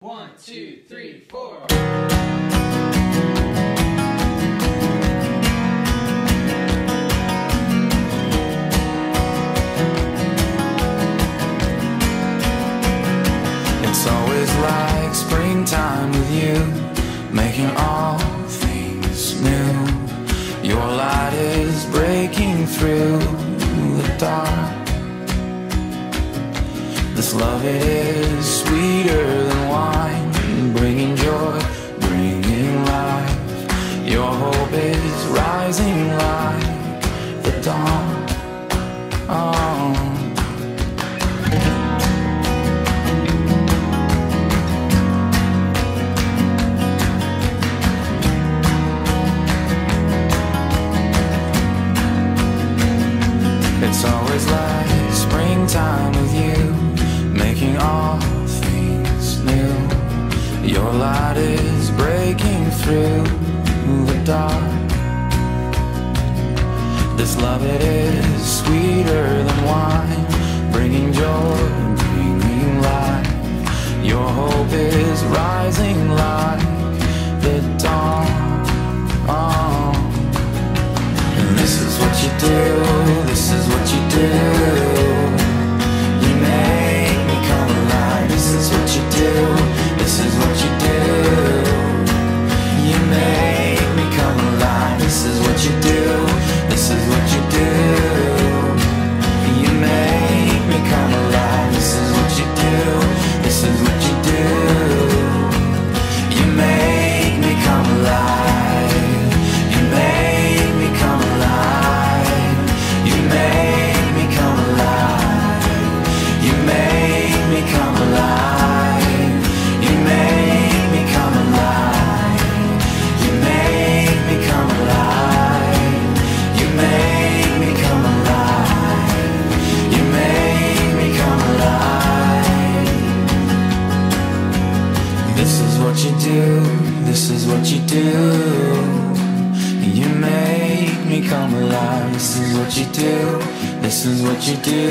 One, two, three, four. It's always like springtime with you, making all things new. Your light is breaking through the dark. This love is sweeter hope is rising like the dawn. Oh. It's always like springtime with you, making all things new. Your light is breaking through the dark. This love it is sweeter than wine, bringing joy, bringing life. Your hope is rising do, this is what you do. You make me come alive. This is what you do, this is what you do.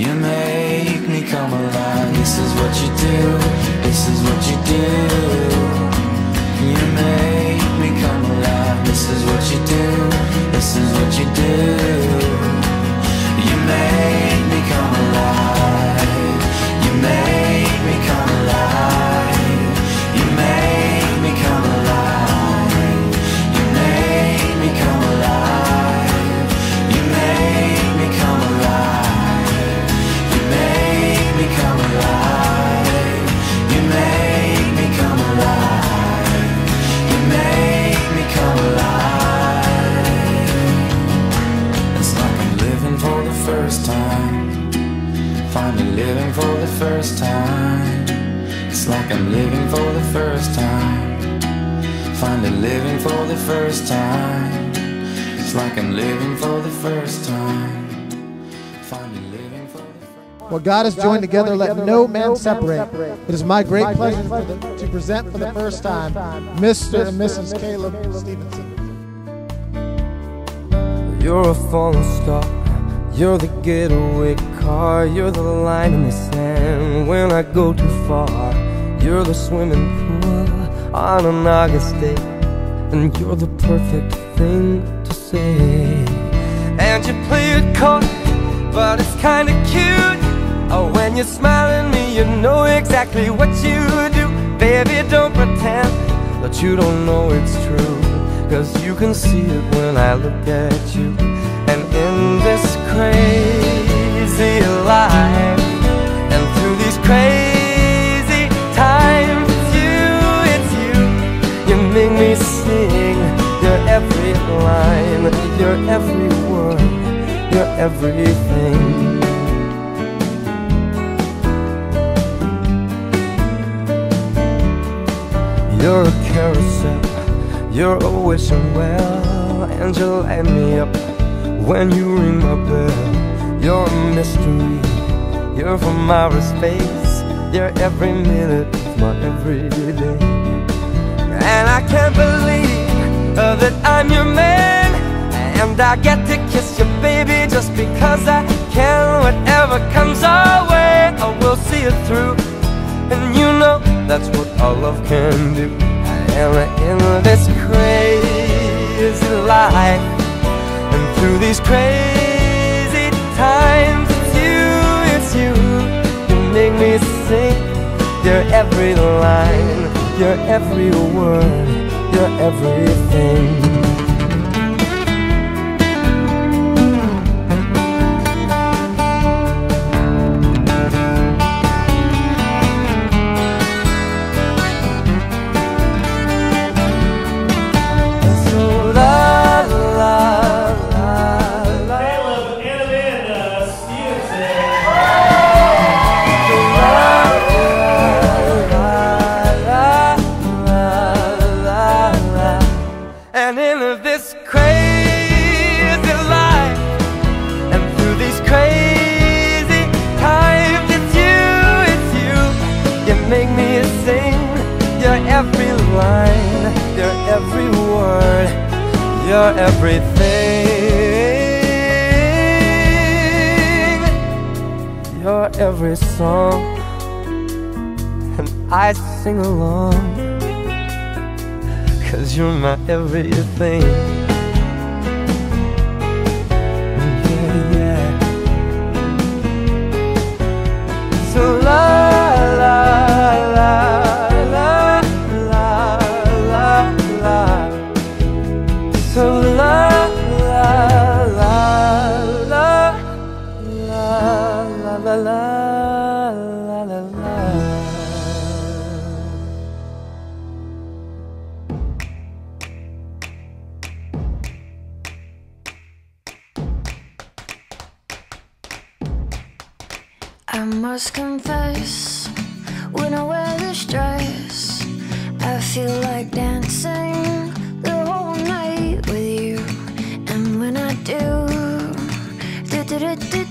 You make me come alive. This is what you do, this is what you do. You make me come alive. This is what you do, this is what you do. You make me come alive. It's like I'm living for the first time. Finally living for the first time. It's like I'm living for the first time. Finally living for the first What God has joined together, let no man separate. It is my great pleasure for the- to present for the first time Mr. and Mrs. Caleb Stephenson. You're a falling star. You're the getaway car. You're the line in the sand when I go too far. You're the swimming pool on an August day. And you're the perfect thing to say. And you play it coy, but it's kinda cute. Oh, when you smile at me, you know exactly what you do. Baby, don't pretend that you don't know it's true. Cause you can see it when I look at you. And in this crazy line, your every word, your everything. You're a carousel, you're a wishing well, and you light me up when you ring my bell. You're a mystery, you're from outer space, you're every minute of my everyday. And I can't believe that I'm your man, and I get to kiss your baby just because I can. Whatever comes our way, I will see it through. And you know that's what all love can do. I am in this crazy life. And through these crazy times It's you, it's you. You make me sing Your every line Your every word Your everything. you're everything. You're every song, and I sing along. Cause you're my everything. I must confess, when I wear this dress, I feel like dancing the whole night with you. And when I do, do, do, do, do